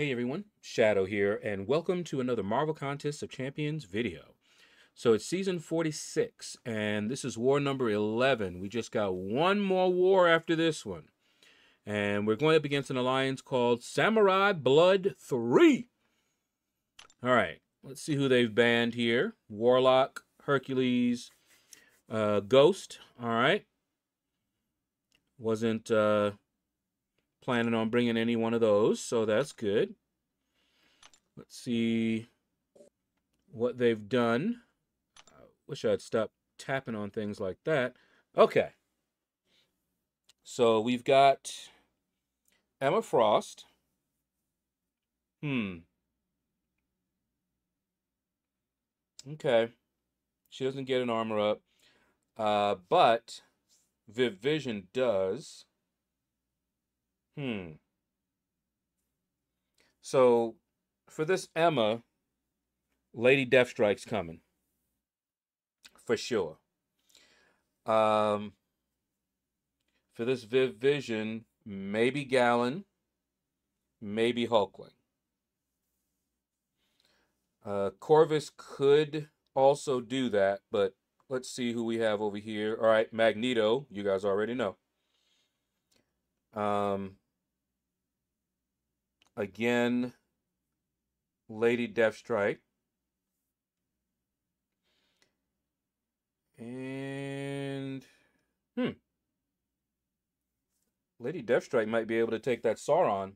Hey everyone, Shaedow here, and welcome to another Marvel Contest of Champions video. So it's season 46, and this is war number 11. We just got one more war after this one. And we're going up against an alliance called Samurai Blood 3. All right, let's see who they've banned here. Warlock, Hercules, uh, Ghost, all right. Wasn't uh, planning on bringing any one of those, so that's good. Let's see what they've done. I wish I'd stop tapping on things like that. Okay. So we've got Emma Frost. Hmm. Okay. She doesn't get an armor up. Uh, but Viv Vision does. Hmm. So for this Emma, Lady Deathstrike's coming. For sure. Um for this Viv Vision, maybe Galan, maybe Hulkling. Uh Corvus could also do that, but let's see who we have over here. All right, Magneto, you guys already know. Um again, Lady Deathstrike. And hmm. Lady Deathstrike might be able to take that Sauron.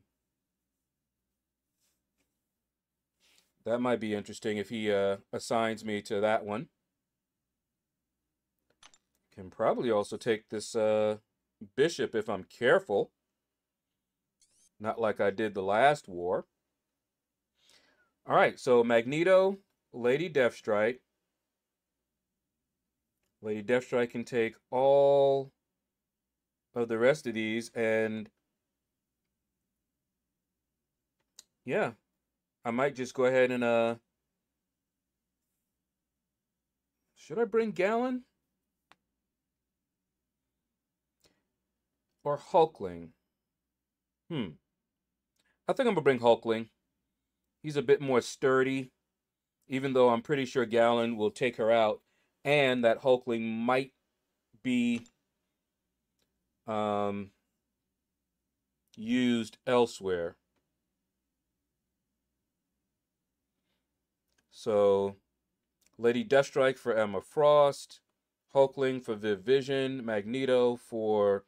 That might be interesting if he uh, assigns me to that one. Can probably also take this uh, bishop if I'm careful. Not like I did the last war. All right, so Magneto, Lady Deathstrike. Lady Deathstrike can take all of the rest of these and yeah, I might just go ahead and uh should I bring Galan? Or Hulkling? Hmm. I think I'm gonna bring Hulkling. He's a bit more sturdy, even though I'm pretty sure Galan will take her out, and that Hulkling might be um, used elsewhere. So, Lady Deathstrike for Emma Frost, Hulkling for Viv Vision, Magneto for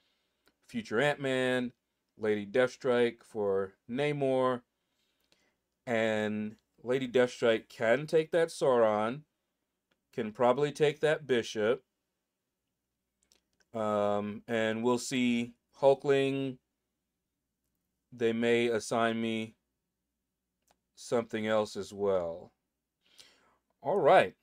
Future Ant Man, Lady Deathstrike for Namor, and Lady Deathstrike can take that Sauron, can probably take that Bishop. Um, and we'll see Hulkling. They may assign me something else as well. All right,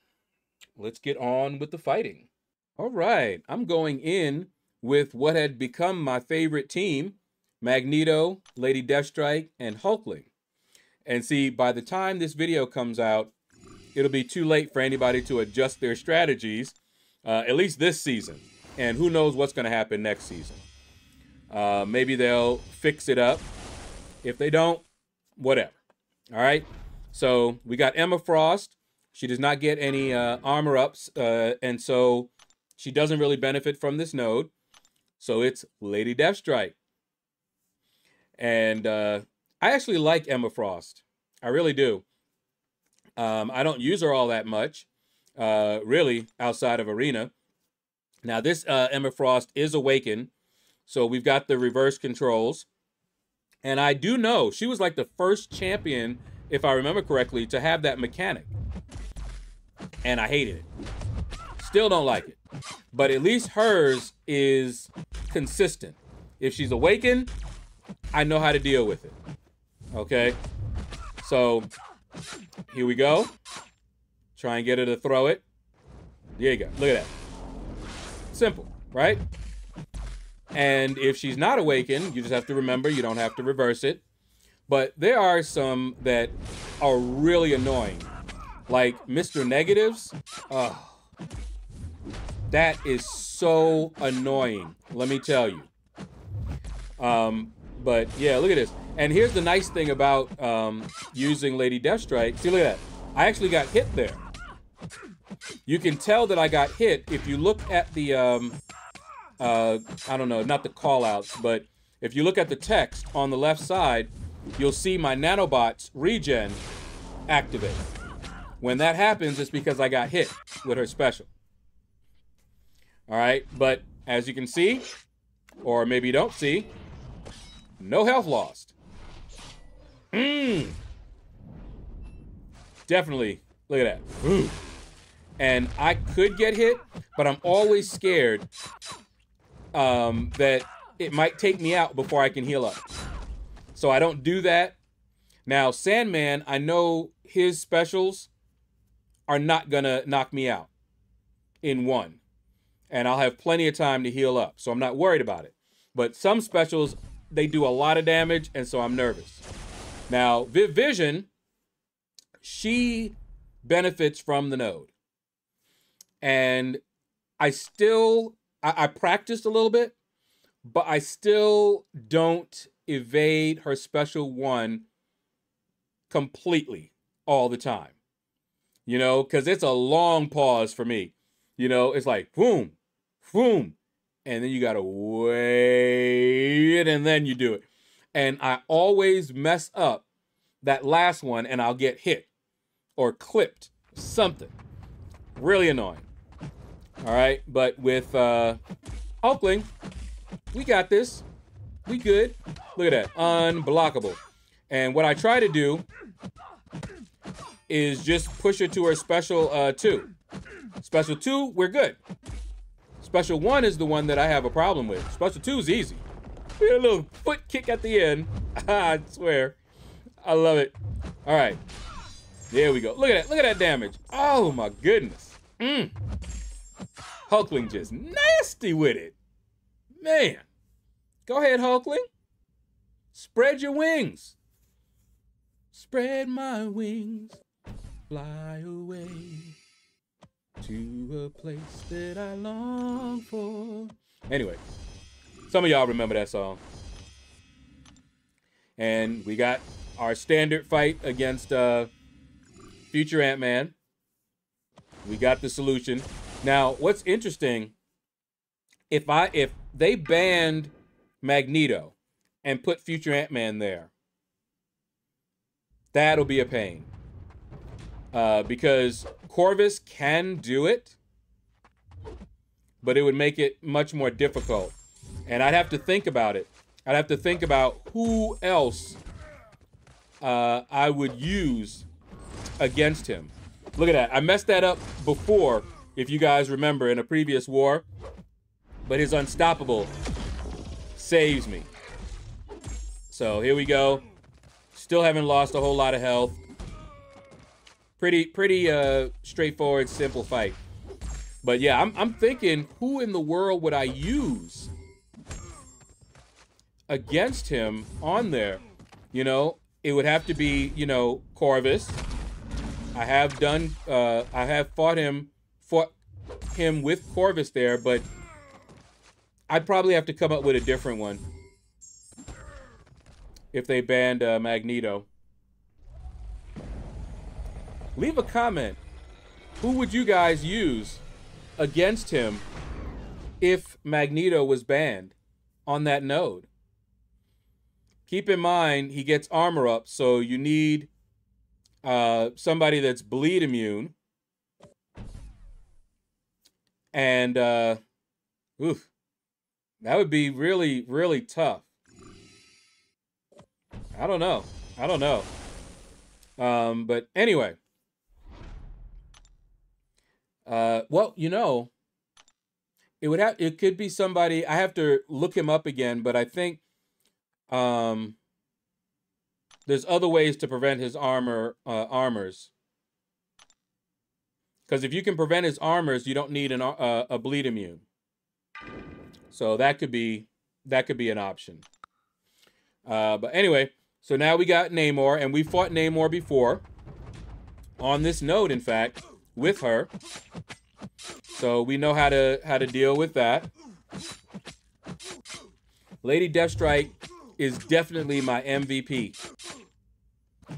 let's get on with the fighting. All right, I'm going in with what had become my favorite team Magneto, Lady Deathstrike, and Hulkling. And see, by the time this video comes out, it'll be too late for anybody to adjust their strategies, uh, at least this season. And who knows what's going to happen next season. Uh, maybe they'll fix it up. If they don't, whatever. All right. So we got Emma Frost. She does not get any uh, armor ups. Uh, and so she doesn't really benefit from this node. So it's Lady Deathstrike. And uh, I actually like Emma Frost. I really do. Um, I don't use her all that much, uh, really, outside of Arena. Now, this uh, Emma Frost is Awakened, so we've got the reverse controls. And I do know she was like the first champion, if I remember correctly, to have that mechanic. And I hated it. Still don't like it. But at least hers is consistent. If she's awakened, I know how to deal with it. Okay. So here we go. Try and get her to throw it. There you go. Look at that. Simple, right? And if she's not awakened, you just have to remember you don't have to reverse it. But there are some that are really annoying. Like Mr. Negatives. Oh, that is so annoying. Let me tell you. Um, But yeah, look at this. And here's the nice thing about um, using Lady Deathstrike. See, look at that. I actually got hit there. You can tell that I got hit if you look at the, um, uh, I don't know, not the callouts, but if you look at the text on the left side, you'll see my nanobots regen activate. When that happens, it's because I got hit with her special. All right, but as you can see, or maybe you don't see, no health lost. Mmm. Definitely. Look at that. Ooh. And I could get hit, but I'm always scared um, that it might take me out before I can heal up. So I don't do that. Now, Sandman, I know his specials are not going to knock me out in one. And I'll have plenty of time to heal up. So I'm not worried about it. But some specials, they do a lot of damage. And so I'm nervous. Now, Viv Vision, she benefits from the node. And I still, I, I practiced a little bit, but I still don't evade her special one completely all the time. You know, because it's a long pause for me. You know, it's like boom, boom, and then you gotta wait, and then you do it. And I always mess up that last one, and I'll get hit or clipped, something. Really annoying. All right, but with uh, Hulkling, we got this. We good. Look at that, unblockable. And what I try to do is just push her to her special uh, two. Special two, we're good. Special one is the one that I have a problem with. Special two is easy. a little foot kick at the end. I swear. I love it. All right. There we go. Look at that. Look at that damage. Oh my goodness. Mm. Hulkling just nasty with it. Man. Go ahead, Hulkling. Spread your wings. Spread my wings. Fly away to a place that I long for. Anyway, some of y'all remember that song. And we got our standard fight against uh, future Ant Man. We got the solution. Now, what's interesting, if I if they banned Magneto and put future Ant Man there, that'll be a pain. Uh, because Corvus can do it, but it would make it much more difficult. And I'd have to think about it. I'd have to think about who else uh, I would use against him. Look at that. I messed that up before, if you guys remember, in a previous war. But his unstoppable saves me. So here we go. Still haven't lost a whole lot of health. Pretty, pretty uh, straightforward, simple fight. But yeah, I'm, I'm thinking, who in the world would I use against him on there? You know, it would have to be, you know, Corvus. I have done, uh, I have fought him, fought him with Corvus there, but I'd probably have to come up with a different one if they banned uh, Magneto. Leave a comment. Who would you guys use against him if Magneto was banned on that node? Keep in mind, he gets armor up, so you need uh, somebody that's bleed immune. And, uh, oof, that would be really, really tough. I don't know. I don't know. Um, but anyway. Uh, well, you know, it would have, it could be somebody, I have to look him up again, but I think um, there's other ways to prevent his armor uh, armors. Because if you can prevent his armors, you don't need an uh, a bleed immune. So that could be that could be an option. Uh, but anyway, so now we got Namor, and we fought Namor before on this node, in fact, with her. So we know how to how to deal with that. Lady Deathstrike is definitely my MVP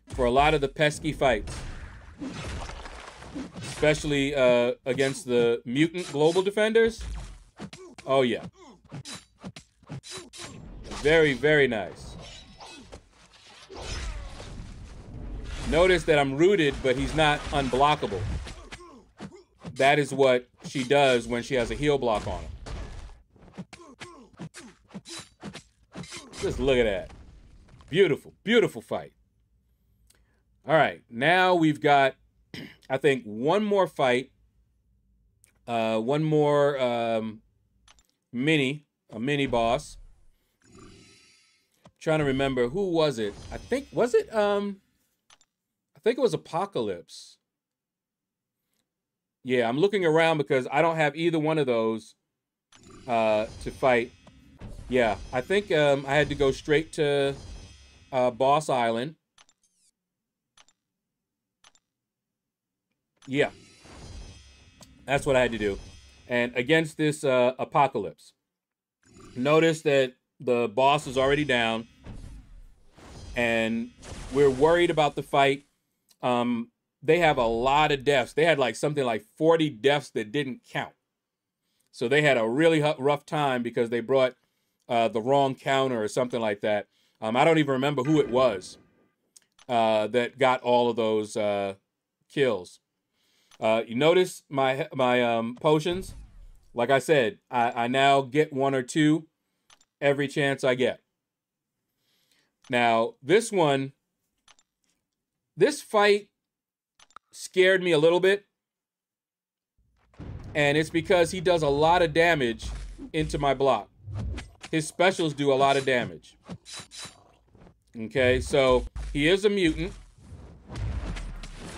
for a lot of the pesky fights, especially uh, against the mutant global defenders. Oh, yeah. Very, very nice. Notice that I'm rooted, but he's not unblockable. That is what she does when she has a heal block on him. Just look at that. Beautiful, beautiful fight. All right, now we've got, I think, one more fight. Uh, one more um, mini, a mini boss. trying to remember who was it? I think was it um I think it was Apocalypse. Yeah, I'm looking around because I don't have either one of those uh to fight. Yeah, I think um I had to go straight to uh Boss Island. Yeah. That's what I had to do. And against this uh, Apocalypse. Notice that the boss is already down. And we're worried about the fight. Um, they have a lot of deaths. They had like something like 40 deaths that didn't count. So they had a really rough time because they brought uh, the wrong counter or something like that. Um, I don't even remember who it was uh, that got all of those uh, kills. Uh, you notice my my um, potions. Like I said, I, I now get one or two every chance I get. Now this one, this fight scared me a little bit, and it's because he does a lot of damage into my block. His specials do a lot of damage. Okay, so he is a mutant.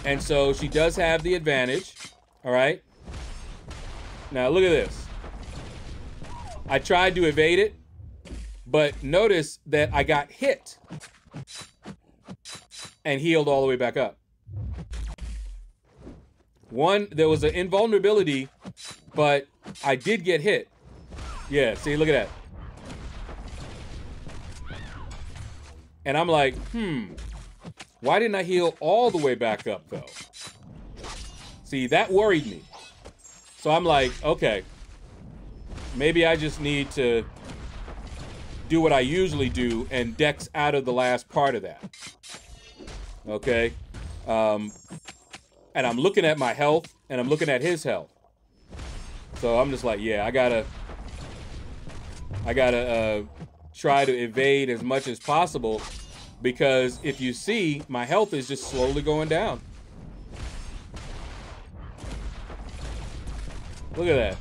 And so she does have the advantage. All right. Now look at this. I tried to evade it, but notice that I got hit and healed all the way back up. One, there was an invulnerability, but I did get hit. Yeah, see, look at that. And I'm like, hmm, why didn't I heal all the way back up, though? See, that worried me. So I'm like, okay, maybe I just need to do what I usually do and dex out of the last part of that. Okay? Um, and I'm looking at my health and I'm looking at his health. So I'm just like, yeah, I gotta, I gotta uh, try to evade as much as possible because if you see, my health is just slowly going down. Look at that.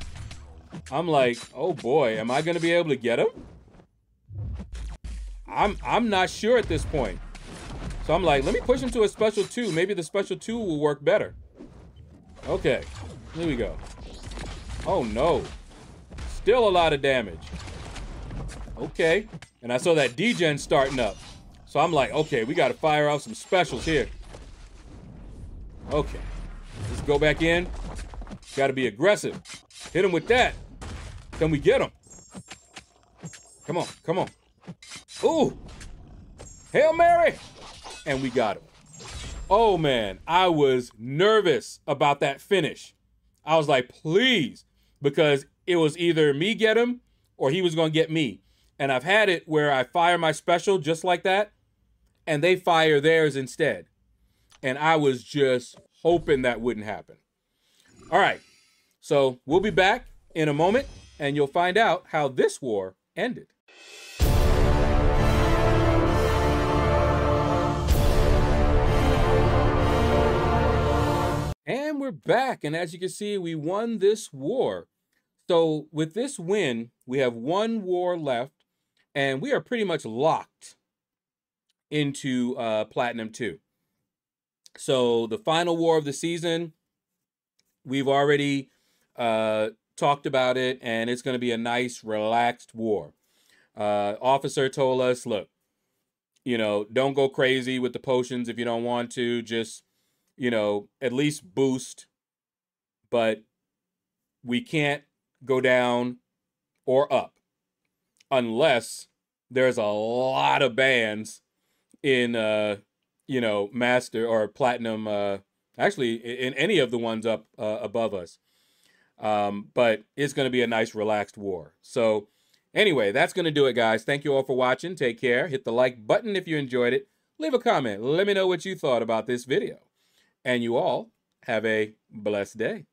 I'm like, oh boy, am I gonna be able to get him? I'm I'm not sure at this point. So I'm like, let me push him to a special two. Maybe the special two will work better. Okay, here we go. Oh no. Still a lot of damage. Okay. And I saw that degen starting up. So I'm like, okay, we got to fire off some specials here. Okay. Let's go back in. Got to be aggressive. Hit him with that. Can we get him? Come on, come on. Ooh. Hail Mary. And we got him. Oh, man. I was nervous about that finish. I was like, please. Because it was either me get him or he was going to get me. And I've had it where I fire my special just like that and they fire theirs instead. And I was just hoping that wouldn't happen. All right. So we'll be back in a moment and you'll find out how this war ended. And we're back. And as you can see, we won this war. So with this win, we have one war left and we are pretty much locked into uh, Platinum 2. So the final war of the season, we've already uh, talked about it, and it's going to be a nice, relaxed war. Uh, officer told us, look, you know, don't go crazy with the potions if you don't want to. Just, you know, at least boost. But we can't go down or up unless there's a lot of bands in uh, you know, master or platinum uh actually in any of the ones up uh, above us. Um, but it's going to be a nice relaxed war. So anyway, that's going to do it guys. Thank you all for watching. Take care. Hit the like button if you enjoyed it. Leave a comment. Let me know what you thought about this video. And you all have a blessed day.